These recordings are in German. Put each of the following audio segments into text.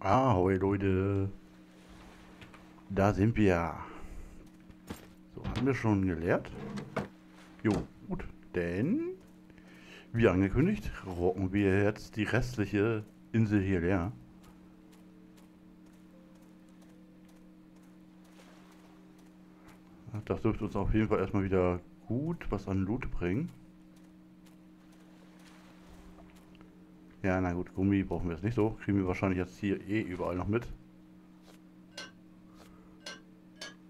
Ahoi Leute. Da sind wir. So, haben wir schon geleert? Jo, gut. Denn, wie angekündigt, rocken wir jetzt die restliche Insel hier leer. Das dürfte uns auf jeden Fall erstmal wieder gut was an Loot bringen. Ja, na gut, Gummi brauchen wir jetzt nicht so. Kriegen wir wahrscheinlich jetzt hier eh überall noch mit.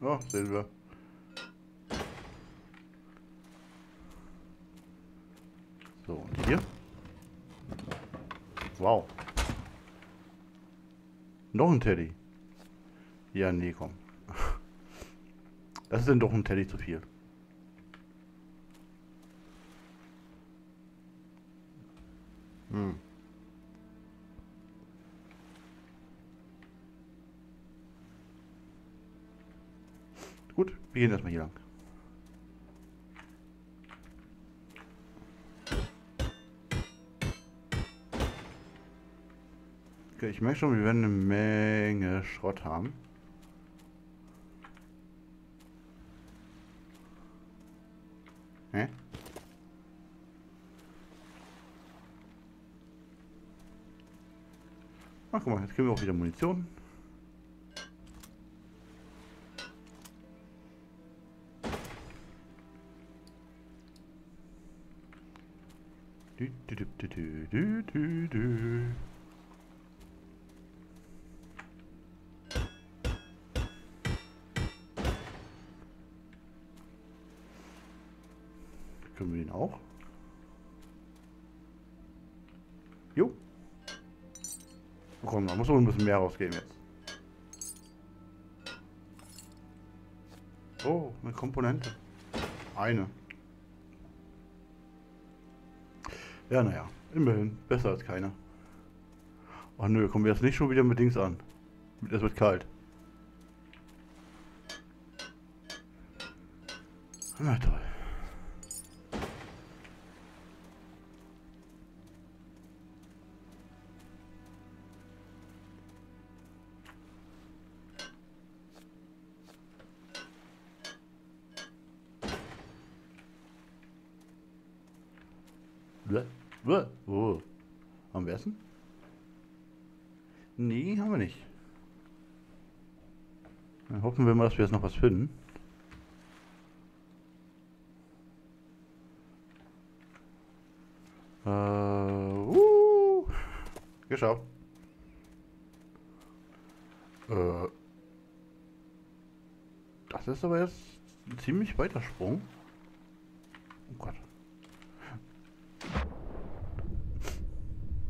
Ja, sehen wir. So, und hier? Wow. Noch ein Teddy. Ja, nee, komm. Das ist denn doch ein Teddy zu viel. Hm. Gut, wir gehen erstmal hier lang. Okay, ich merke schon, wir werden eine Menge Schrott haben. Hä? Ach, guck mal, jetzt kriegen wir auch wieder Munition. Du, du, du. Können wir ihn auch? Jo. Komm, da muss wohl ein bisschen mehr rausgehen jetzt. Oh, eine Komponente. Eine. Ja, naja. Immerhin. Besser als keiner. Ach nö, kommen wir jetzt nicht schon wieder mit Dings an. Es wird kalt. Na toll. Bläh. Oh. Haben wir Essen? Nee, haben wir nicht. Dann hoffen wir mal, dass wir jetzt noch was finden. Äh, uh, geschafft. Äh, das ist aber jetzt ein ziemlich weiter Sprung. Oh Gott.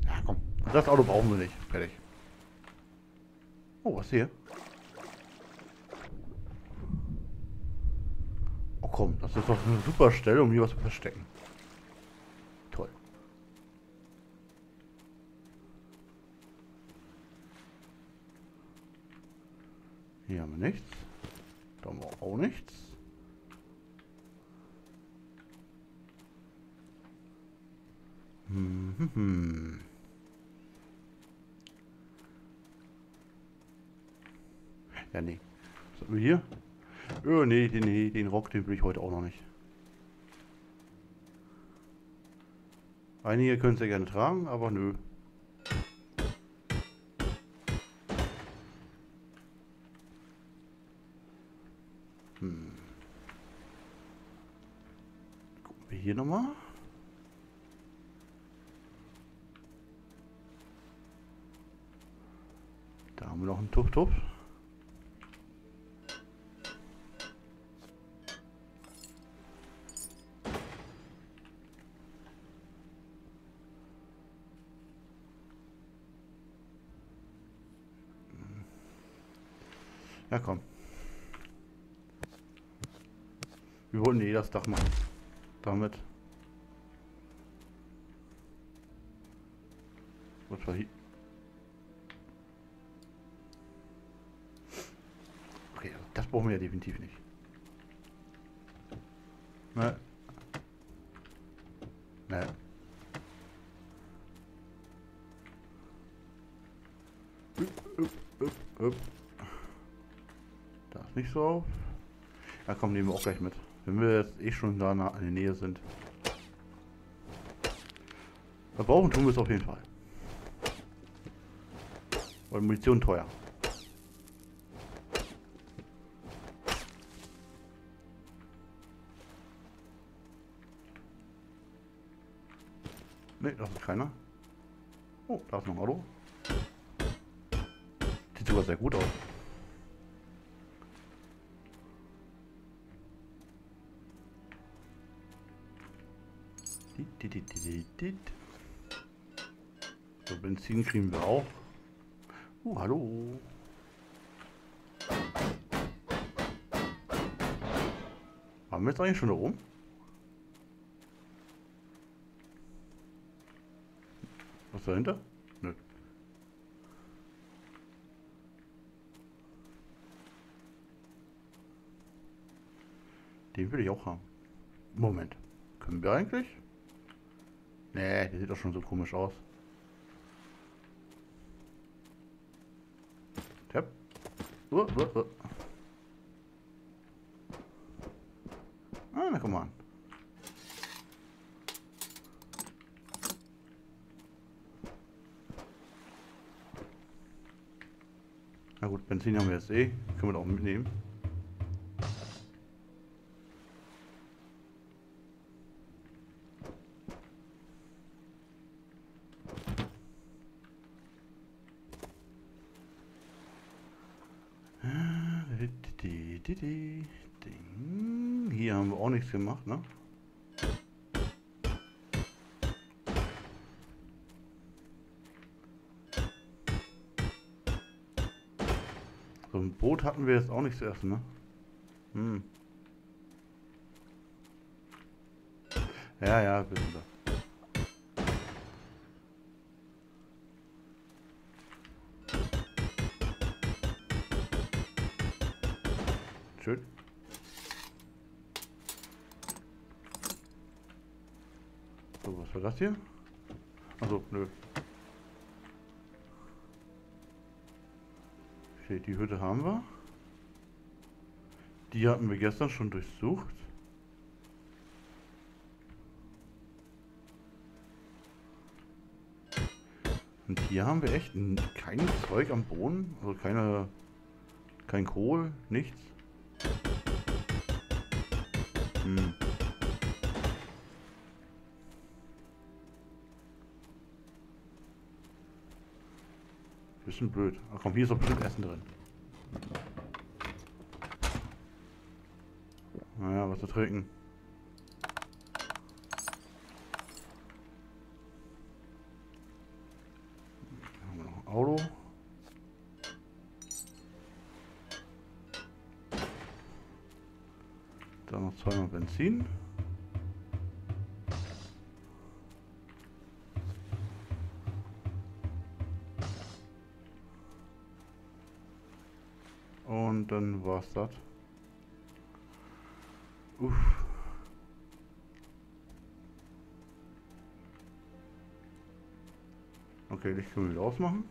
Ja, komm. Das Auto brauchen wir nicht. Fertig. Oh, was hier? Oh komm, das ist doch eine super Stelle, um hier was zu verstecken. Toll. Hier haben wir nichts. Da haben wir auch nichts. Hm, hm, hm. Ja, nee. Was haben wir hier? Oh, nee, den, nee, den Rock, den will ich heute auch noch nicht. Einige können es ja gerne tragen, aber nö. Hm. Gucken wir hier nochmal. Da haben wir noch einen Tuff-Tuff. Ja, komm. Wir wollten eh das Dach machen. Damit. Was war hier? Okay, das brauchen wir ja definitiv nicht. Ne. Ne. Upp, upp, upp. Da ist nicht so auf. Ja komm, nehmen wir auch gleich mit. Wenn wir jetzt eh schon da in der Nähe sind. Verbrauchen tun wir es auf jeden Fall. Weil Munition teuer. Ne, das ist keiner. Oh, da ist noch ein Auto. Sieht sogar sehr gut aus. So, Benzin kriegen wir auch. Uh, hallo. Haben wir jetzt eigentlich schon da oben? Was dahinter? Nö. Den will ich auch haben. Moment. Können wir eigentlich? Nee, der sieht doch schon so komisch aus. Tap. Uh, uh, uh. Ah, na komm mal an. Na gut, Benzin haben wir jetzt eh. Können wir doch mitnehmen. Nichts gemacht, ne? So ein Boot hatten wir jetzt auch nicht zu essen, ne? Hm. Ja, ja, wissen wir. Schön. So, was war das hier? Also, nö. Okay, die Hütte haben wir. Die hatten wir gestern schon durchsucht. Und hier haben wir echt kein Zeug am Boden, also keine, kein Kohl, nichts. Bisschen blöd. Ach komm, hier ist doch bestimmt Essen drin. Naja, was zu trinken. Haben wir noch ein Auto. Dann noch zweimal Benzin. Und dann war's das. Uff. Okay, können wir wieder ausmachen.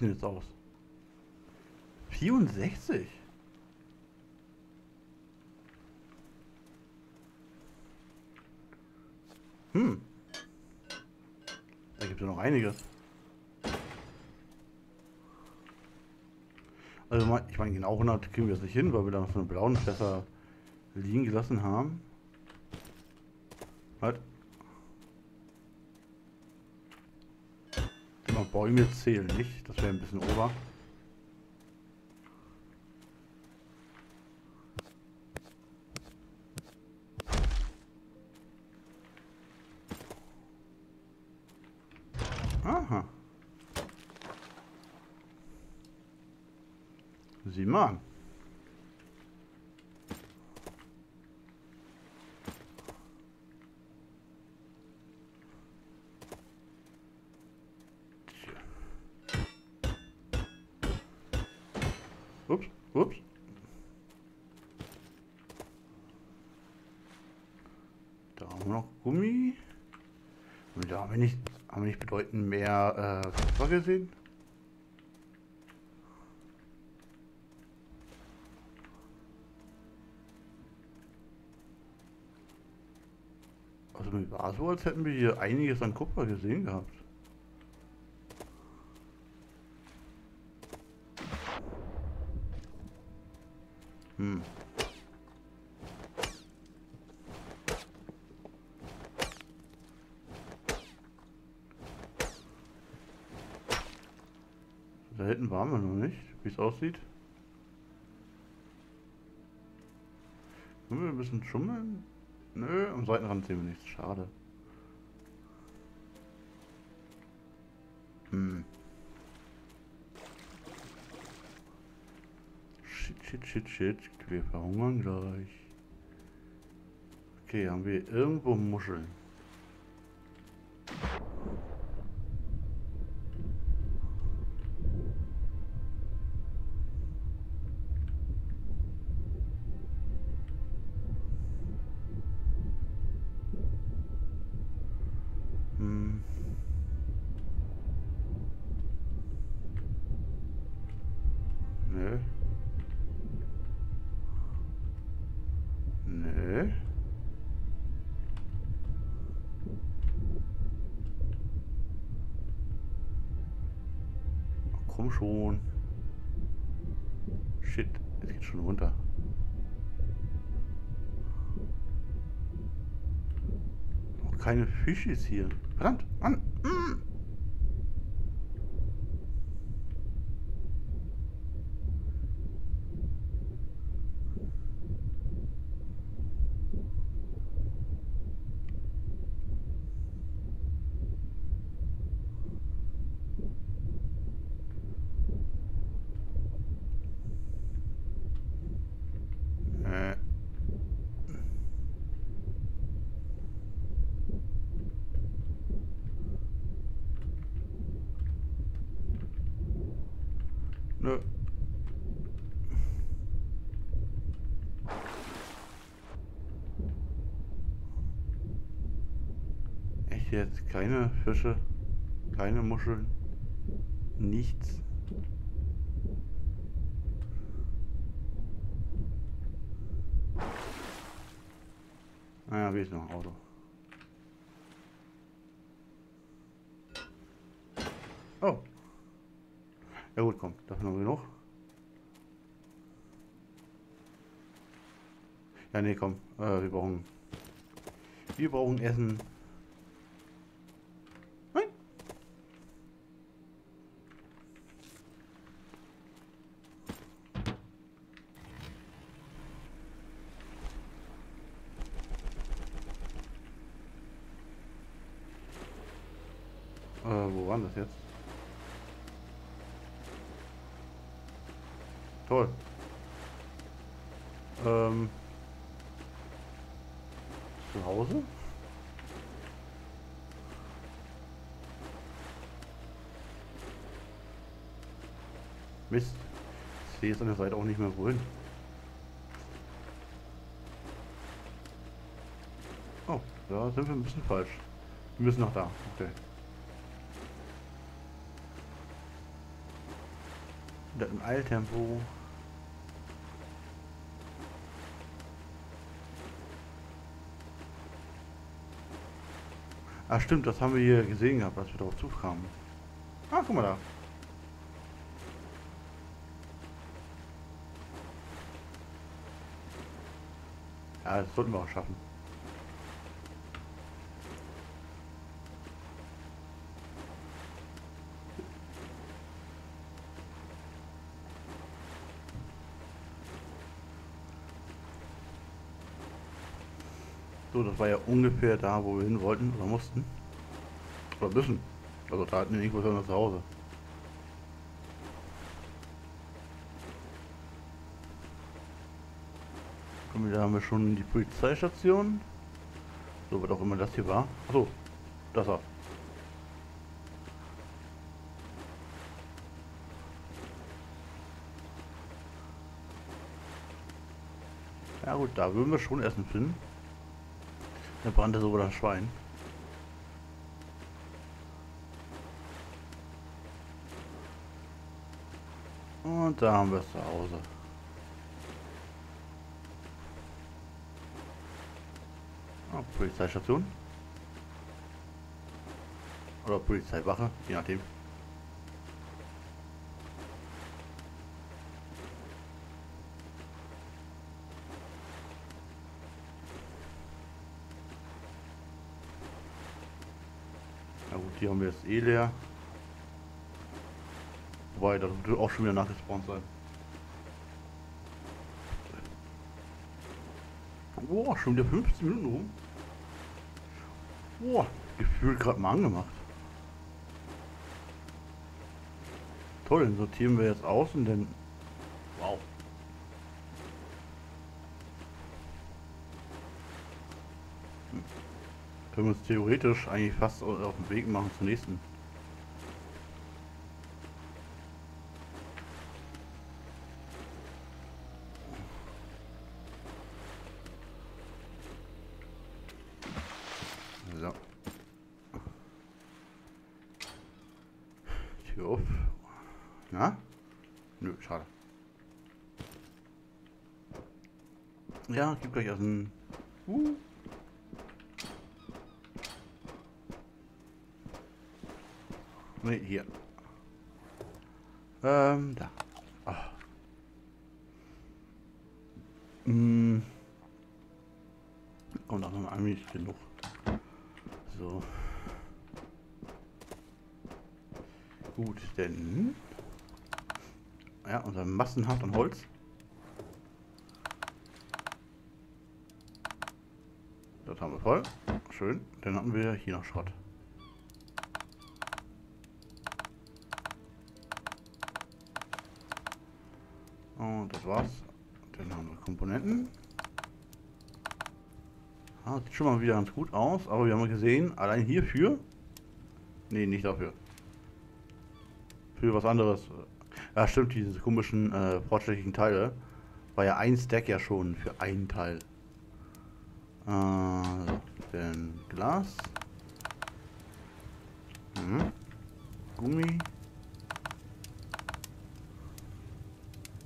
Sieht denn jetzt aus? 64? Hm. Da gibt es ja noch einiges. Also ich meine, genau 100 kriegen wir es nicht hin, weil wir da noch so eine blauen Fässer liegen gelassen haben. Was? Genau, Bäume zählen nicht. Das wäre ein bisschen ober. Aha. Sieh mal. Ups. Da haben wir noch Gummi. Und da haben wir nicht, haben wir nicht bedeutend mehr äh, gesehen. Also mir war so, als hätten wir hier einiges an Kupfer gesehen gehabt. Hm. Da hinten waren wir noch nicht, wie es aussieht. Können wir ein bisschen schummeln? Nö, am Seitenrand sehen wir nichts. Schade. Hm. Shit, shit, shit. Wir verhungern gleich. Okay, haben wir irgendwo Muscheln? Schon. Shit, es geht schon runter. Noch keine Fischis hier. Verdammt, Mann. Mm. Äh. Nö. Echt jetzt? Keine Fische? Keine Muscheln? Nichts? Naja, wie ist noch ein Auto? Oh. Ja gut, komm, das noch genug. Ja, nee, komm. Äh, wir brauchen... Wir brauchen Essen. Wo waren das jetzt? Toll. Ähm. Zu Hause? Mist. Ich sehe jetzt an der Seite auch nicht mehr wohin. Oh, da sind wir ein bisschen falsch. Wir müssen nach da. Okay. Das im Eiltempo. Ah stimmt, das haben wir hier gesehen gehabt, als wir darauf zukamen. Ah, guck mal da. Ja, das sollten wir auch schaffen. So, das war ja ungefähr da, wo wir hin wollten oder mussten. Oder müssen. Also da hatten wir irgendwo schon zu Hause. Mal, da haben wir schon die Polizeistation. So, was auch immer das hier war. Achso, das war. Ja gut, da würden wir schon Essen finden. Da brannte sogar das Schwein. Und da haben wir es zu Hause. Ah, Polizeistation. Oder Polizeiwache, je nachdem. Na gut, hier haben wir jetzt eh leer. Wobei, das wird auch schon wieder nachgespawnt sein. Boah, schon wieder 15 Minuten rum. Boah, gefühlt gerade mal angemacht. Toll, dann sortieren wir jetzt aus und dann... Wow. Hm. Können wir uns theoretisch eigentlich fast auf den Weg machen zum nächsten. So. Tür auf. Na? Nö, schade. Ja, gib gleich aus dem... Uh. Ne, hier. Ähm, da. Ah. Hm. Kommt auch noch eigentlich genug. So. Gut, denn... Ja, unser Massenhaft und Holz. Das haben wir voll. Schön. Dann haben wir hier noch Schrott. Und das war's. Dann haben wir Komponenten. Ah, sieht schon mal wieder ganz gut aus, aber wir haben gesehen, allein hierfür. Nee, nicht dafür. Für was anderes. Ja, stimmt, diese komischen äh, fortschrittlichen Teile. War ja ein Stack ja schon für einen Teil. Äh, so, dann Glas. Mhm. Gummi.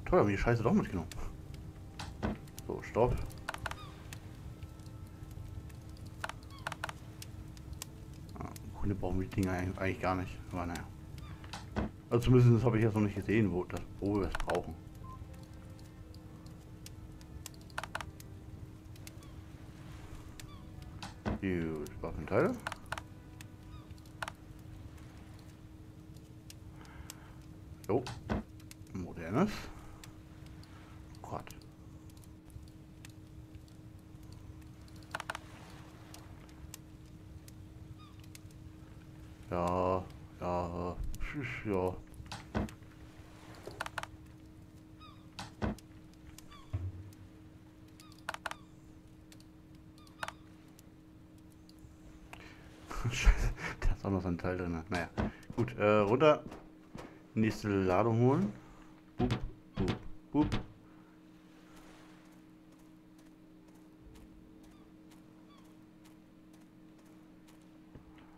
Toll, haben die Scheiße doch mitgenommen. So, Stopp. Grunde brauchen die Dinger eigentlich gar nicht. Aber naja. Also zumindest habe ich jetzt noch nicht gesehen, wo, das, wo wir es brauchen. Gut, Waffenteile. Jo. Modernes. Gott. Ja, ja, tschüss, ja. Scheiße, auch noch so ein Teil drin. Naja, gut, äh, runter. Nächste Ladung holen. Boop, boop, boop.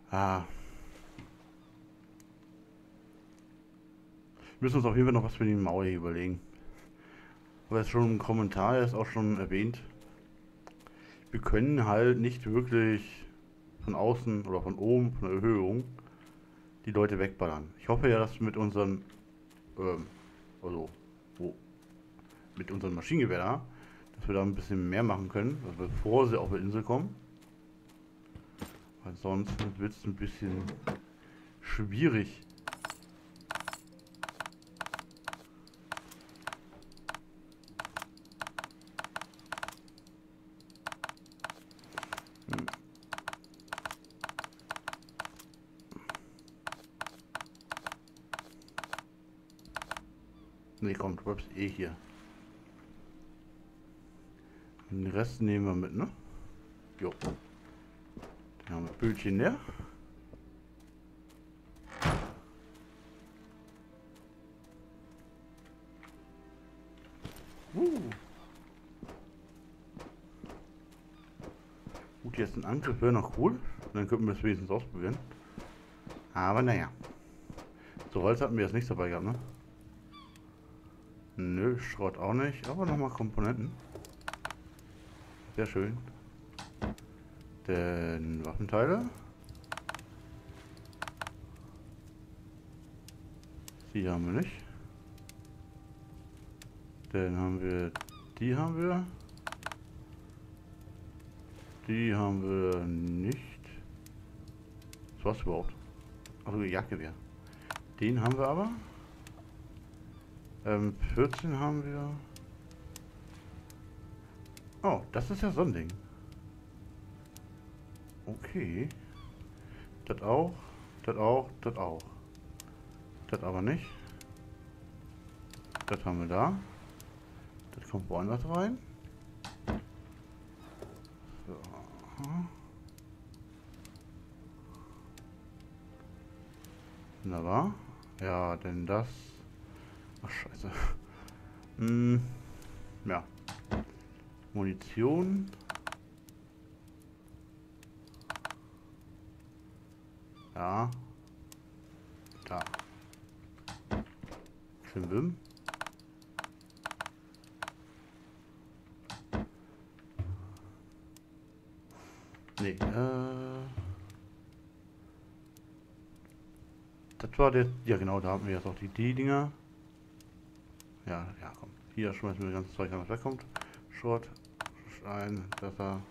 Ah. Wir müssen uns auf jeden Fall noch was für die Mauer hier überlegen. Aber es schon im Kommentar ist auch schon erwähnt. Wir können halt nicht wirklich von außen oder von oben, von der Erhöhung, die Leute wegballern. Ich hoffe ja, dass mit unseren, ähm, also, wo, mit unseren Maschinengewehr da, dass wir da ein bisschen mehr machen können, bevor sie auf die Insel kommen. Weil sonst wird es ein bisschen schwierig. Hm. Bleibst eh hier. Den Rest nehmen wir mit, ne? Jo. Dann haben wir Bötchen leer. Uh. Jetzt ein Angriff wäre noch cool. Dann könnten wir es wenigstens ausprobieren. Aber naja. So Holz hatten wir jetzt nicht dabei gehabt, ne? Schrott auch nicht. Aber nochmal Komponenten. Sehr schön. Denn Waffenteile. Die haben wir nicht. Dann haben wir... Die haben wir. Die haben wir nicht. Was war's überhaupt? Also Jagdgewehr. Den haben wir aber. Ähm, 14 haben wir. Oh, das ist ja so ein Ding. Okay. Das auch, das auch, das auch. Das aber nicht. Das haben wir da. Das kommt woanders rein. So. Wunderbar. Ja, denn das... Ach, scheiße. Hm, ja. Munition. Ja. Da. Klimbim. Nee, äh... Das war der... Ja genau, da haben wir jetzt auch die D-Dinger. Ja, ja, komm. Hier schmeißen wir das ganze Zeug an, was wegkommt. Short, ein, dass er...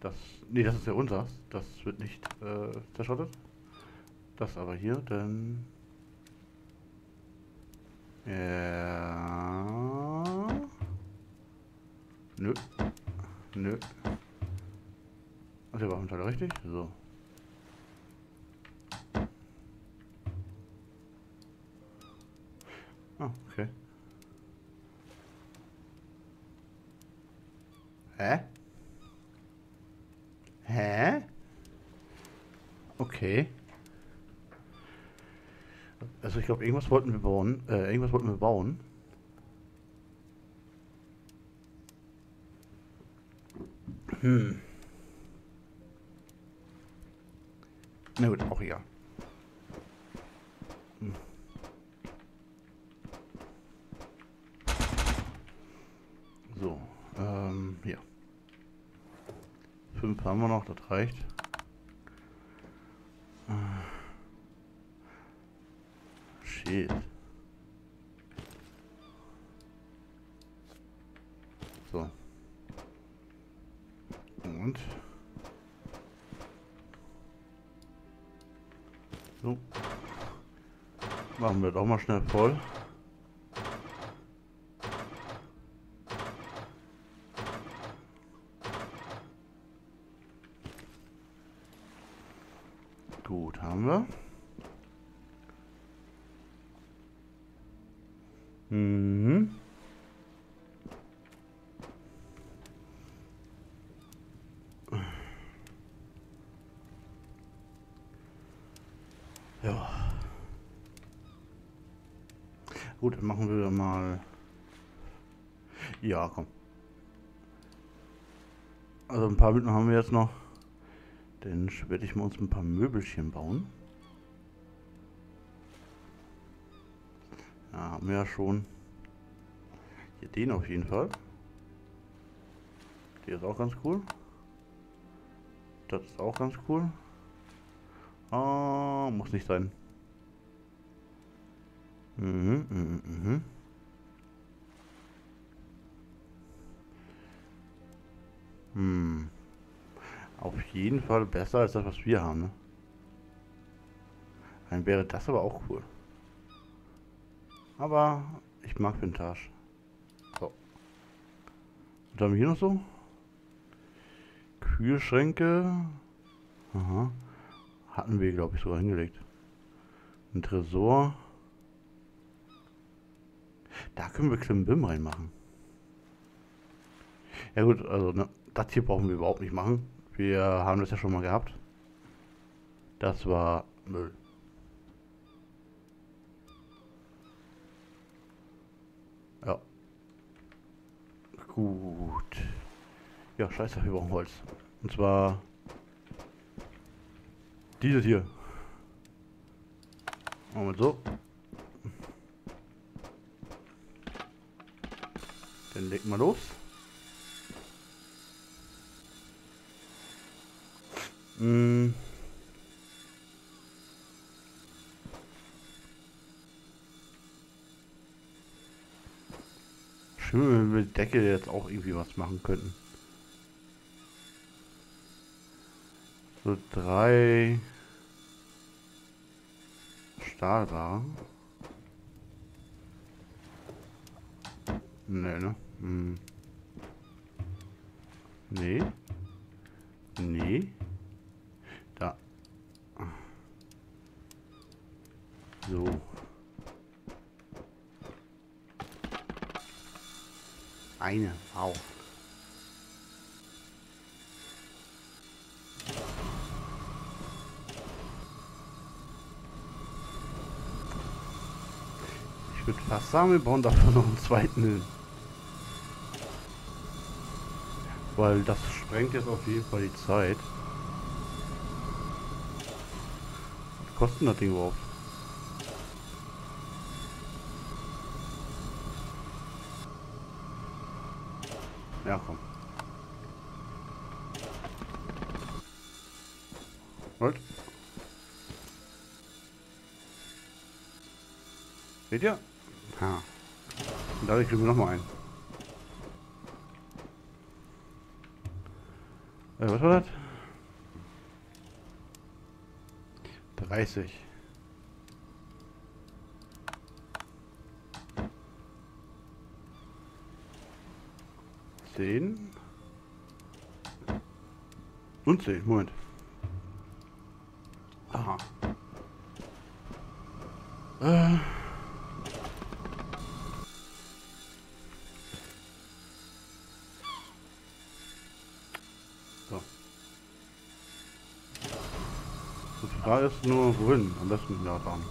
Das... Nee, das ist ja unser. Das wird nicht äh, zerschottet. Das aber hier, denn... Ja... Nö. Nö. Ach, der Waffenteil richtig? So. Ah, okay. Hä? Hä? Okay. Also ich glaube, irgendwas wollten wir bauen. Äh, irgendwas wollten wir bauen. Hm. Na gut, auch egal. Hm. So, ähm, hier. Fünf haben wir noch, das reicht. Shit. So. Und. So. Machen wir doch mal schnell voll. Gut, haben wir. Mhm. Ja. Gut, dann machen wir mal... Ja, komm. Also ein paar Minuten haben wir jetzt noch. Dann werde ich mal uns ein paar Möbelchen bauen. Ja, haben wir ja schon. Hier den auf jeden Fall. Der ist auch ganz cool. Das ist auch ganz cool. Ah, muss nicht sein. Mhm, mhm, mhm. Hm. Auf jeden Fall besser als das, was wir haben. Ne? Dann wäre das aber auch cool. Aber ich mag Vintage. So. Was haben wir hier noch so? Kühlschränke. Aha. Hatten wir, glaube ich, sogar hingelegt. Ein Tresor. Da können wir Klimbim reinmachen. Ja gut, also ne, das hier brauchen wir überhaupt nicht machen. Wir haben das ja schon mal gehabt. Das war Müll. Ja. Gut. Ja, scheiße, wir brauchen Holz. Und zwar dieses hier. Machen wir so. Dann legen wir los. Mm. Schön, wenn wir mit Decke jetzt auch irgendwie was machen könnten. So drei Stahlbaren. Nee, ne? Hm. Nee. Nee. Da. So. Eine. Wow. Ich würde fast sagen, wir bauen davon noch einen zweiten hin. Weil das sprengt jetzt auf jeden Fall die Zeit. Was kostet das Ding überhaupt? Ja, komm. Halt. Seht ihr? Ha. Und dadurch kriegen wir noch mal einen. Äh, was war das? 30. Zehn. Und zehn. Moment. Aha. Äh. So. Die Frage ist nur, wohin? Am besten ja fahren.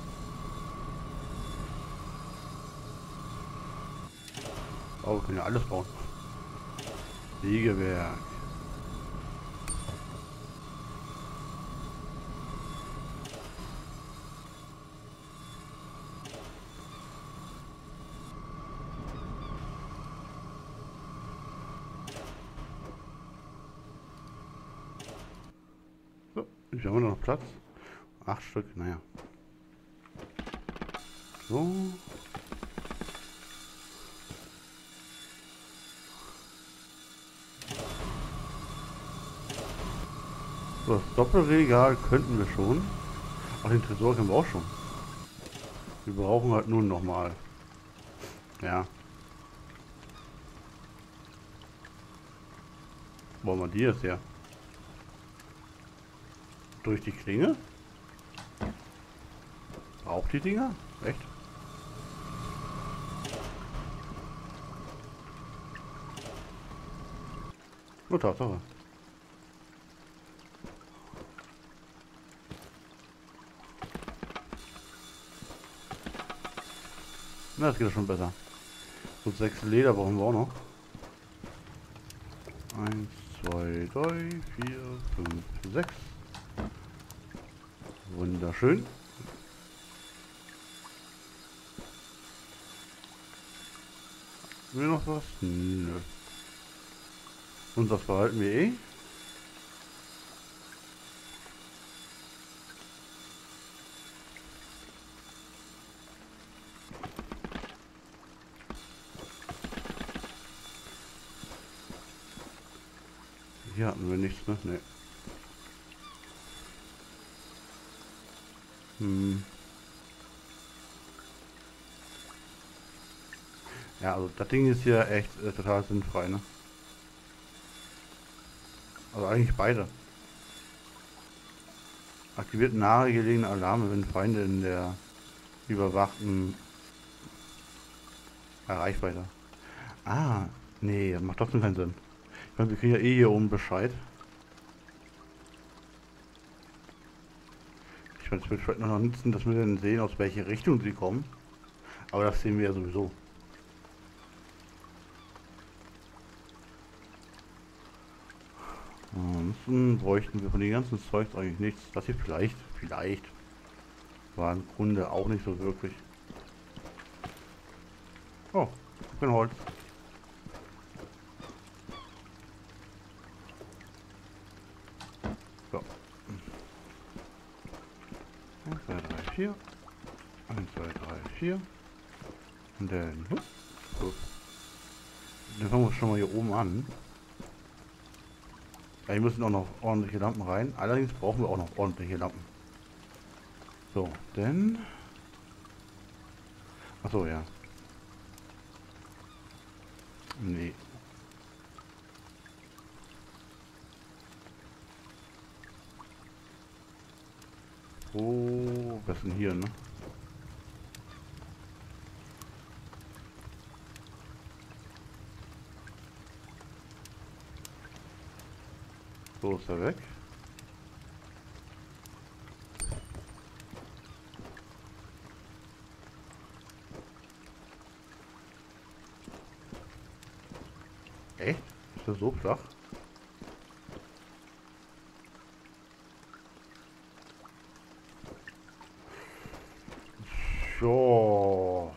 Oh, wir können ja alles bauen. Sägewerk. So, ich habe noch Platz. Acht Stück, naja. So. So, das Doppelregal könnten wir schon. Ach, den Tresor können wir auch schon. Wir brauchen halt nun nochmal. Ja. Wo haben wir die jetzt her? Durch die Klinge? Auch die Dinger? Echt? Oh, Tatsache. Na, das geht schon besser. So, sechs Leder brauchen wir auch noch. Eins, zwei, drei, vier, fünf, sechs. Wunderschön. Haben wir noch was? Nö. Und das behalten wir eh. Hier ne? Ne. Hm. Ja, also das Ding ist hier echt äh, total sinnfrei, ne? Also eigentlich beide. Aktiviert nahegelegene Alarme, wenn Feinde in der überwachten Erreichweite. Ah, nee, macht trotzdem keinen Sinn. Ich meine, wir kriegen ja eh hier oben Bescheid. Ich meine, es vielleicht noch nützen, dass wir dann sehen, aus welche Richtung sie kommen. Aber das sehen wir ja sowieso. Ansonsten bräuchten wir von den ganzen Zeugs eigentlich nichts. Das hier vielleicht, vielleicht war im Grunde auch nicht so wirklich. Oh, kein Holz. So. 1, 2, 3, 4. 1, 2, 3, 4. Und dann, hup, so. Dann fangen wir schon mal hier oben an. Ja, hier müssen auch noch ordentliche Lampen rein. Allerdings brauchen wir auch noch ordentliche Lampen. So, denn... Achso, ja. Nee. Oh, was denn hier, ne? So ist er weg. Echt? Ist er so flach? So.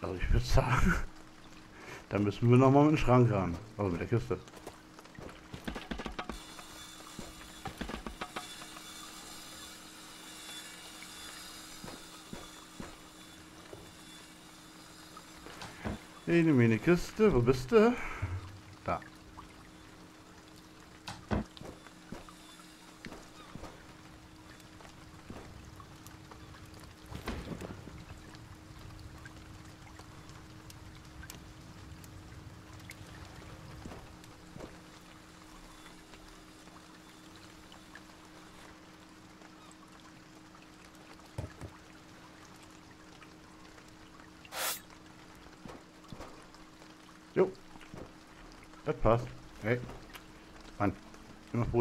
Also ich würde sagen, da müssen wir noch mal mit dem Schrank ran. Also mit der Kiste. Eine meine Kiste, wo bist du? Da. Jo. Das passt. Hey. Mann.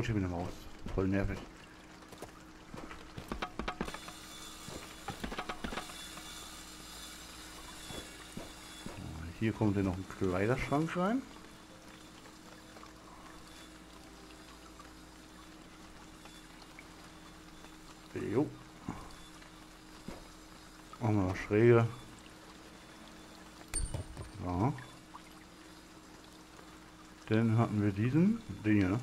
Immer Brotchen mit der Maus. Voll nervig. Hier kommt ja noch ein Kleiderschrank rein. Jo. Machen wir noch schräge. So. Dann hatten wir diesen Ding hier.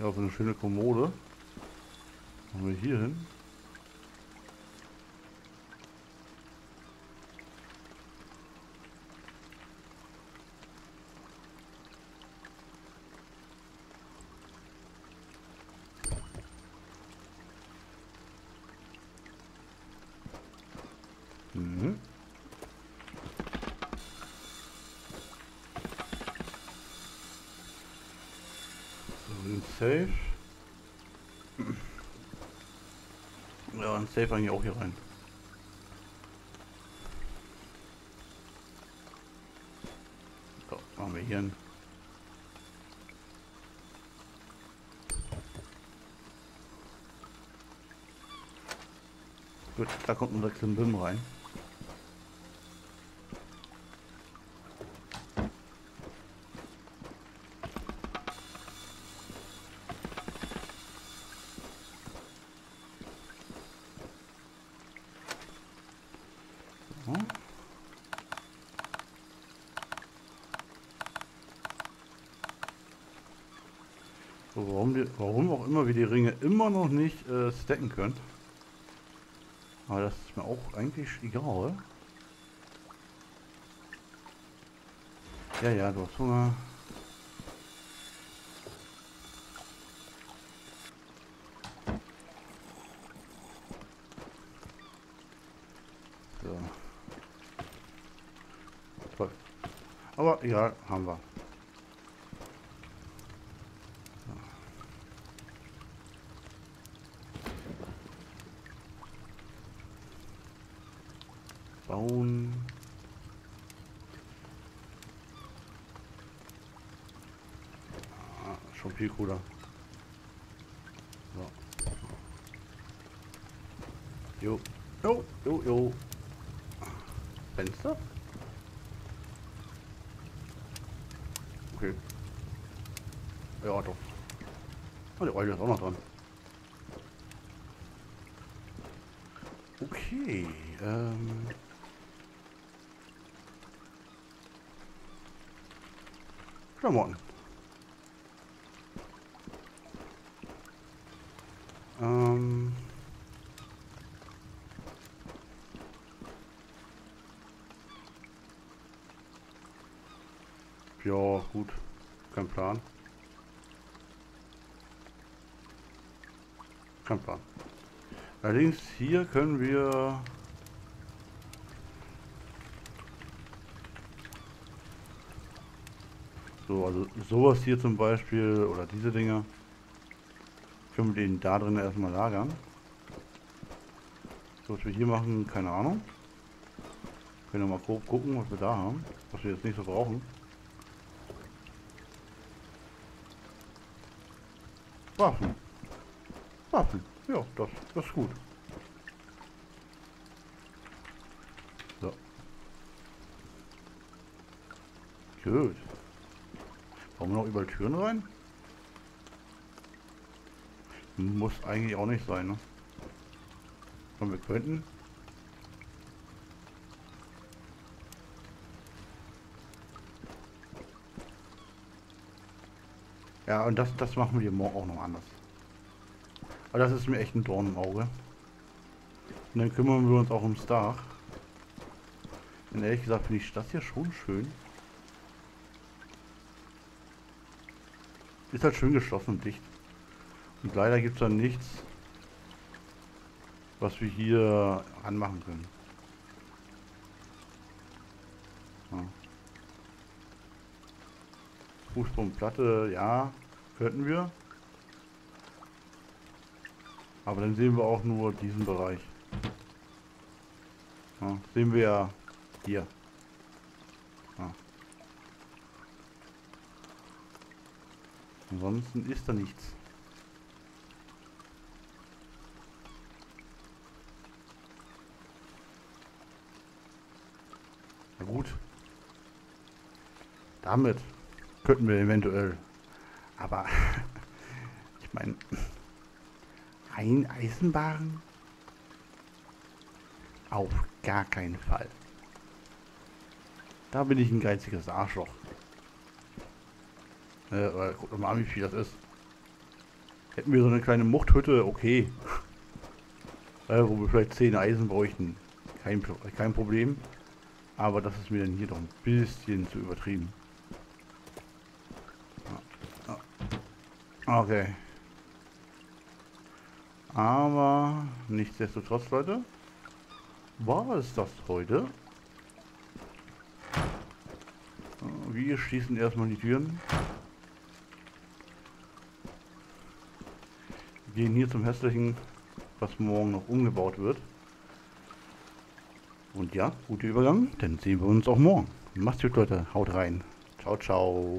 Ja, so eine schöne Kommode. Machen wir hier hin. Safe eigentlich auch hier rein. So, machen wir hier hin. Gut, da kommt unser Klimbim rein. So, warum, die, warum auch immer wir die Ringe immer noch nicht äh, stacken können. Aber das ist mir auch eigentlich egal. Ja, ja, du hast Hunger. So. Toll. Aber egal, haben wir. Okay. Ja, doch. Oh, der Eule ist auch noch. Okay, ähm... Klamotten. Gut. Kein Plan. Kein Plan. Allerdings hier können wir... So, also sowas hier zum Beispiel oder diese Dinger können wir den da drin erstmal lagern. So, was wir hier machen, keine Ahnung. Können wir mal grob gucken, was wir da haben, was wir jetzt nicht so brauchen. Waffen. Waffen. Ja, das, das ist gut. So. Gut. Brauchen wir noch überall Türen rein? Muss eigentlich auch nicht sein, ne? Und wir könnten. Ja, und das, das machen wir morgen auch noch anders. Aber das ist mir echt ein Dorn im Auge. Und dann kümmern wir uns auch ums Dach. Und ehrlich gesagt finde ich das hier schon schön. Ist halt schön geschlossen und dicht. Und leider gibt es dann nichts, was wir hier anmachen können. Fußbodenplatte, ja, könnten wir. Aber dann sehen wir auch nur diesen Bereich. Ja, sehen wir ja hier. Ja. Ansonsten ist da nichts. Na gut. Damit könnten wir eventuell. Aber ich meine ein Eisenbahn? Auf gar keinen Fall. Da bin ich ein geiziges Arschloch. Äh, guck mal an, wie viel das ist. Hätten wir so eine kleine Muchthütte, okay. Äh, wo wir vielleicht 10 Eisen bräuchten. Kein, kein Problem. Aber das ist mir dann hier doch ein bisschen zu übertrieben. Okay. Aber nichtsdestotrotz, Leute, war es das heute. Wir schließen erstmal die Türen. Gehen hier zum hässlichen, was morgen noch umgebaut wird. Und ja, guter Übergang, dann sehen wir uns auch morgen. Macht's gut, Leute. Haut rein. Ciao, ciao.